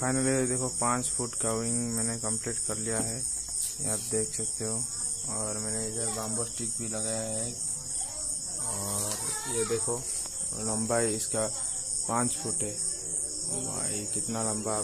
Finally देखो पाँच foot का विंग मैंने कंप्लीट कर लिया है। ये आप देख सकते हो। और मैंने इधर बाम्बो स्टिक भी लगाया है। और ये देखो, लंबाई इसका पाँच फुट है। भाई, कितना लंबा